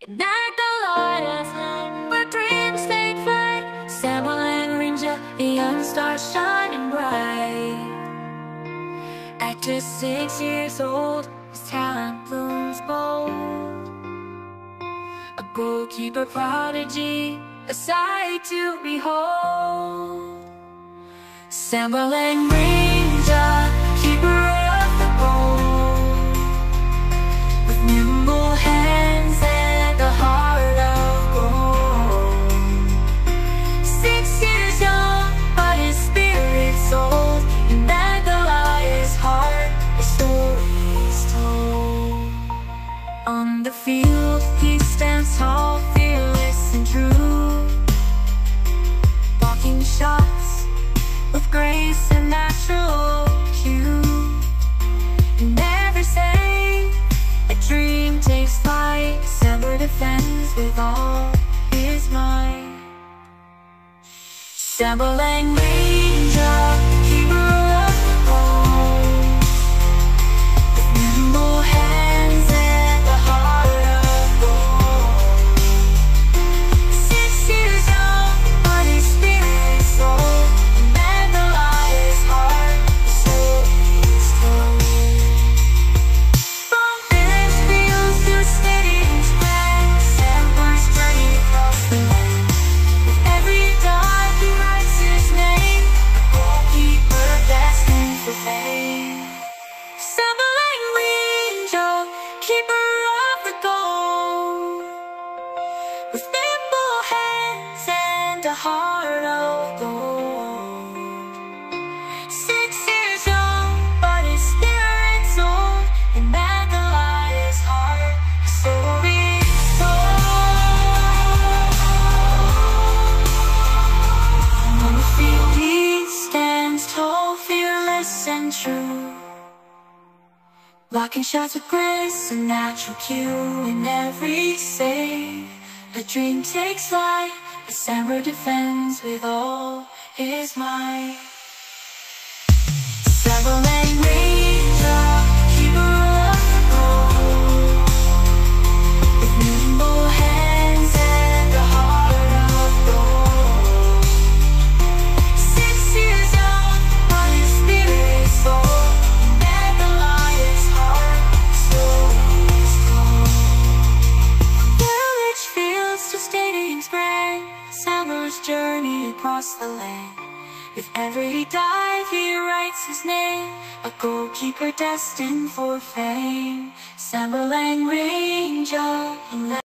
Flame where dreams take flight. Samborlang Rynjah, the young star shining bright. At just six years old, his talent blooms bold. A goalkeeper prodigy, a sight to behold. Samborlang Rynjah, grace and natural cue. A dream takes flight. With all his might. Heart of gold. Six years young, but his spirit's old. And heart. On the field he stands tall, fearless and true. Blocking shots with grace, a natural cue in every save. A dream takes flight, the Samba defends with all his might. Rynjah, across the land. With every dive, he writes his name, a goalkeeper destined for fame. Samborlang Rynjah.